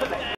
来。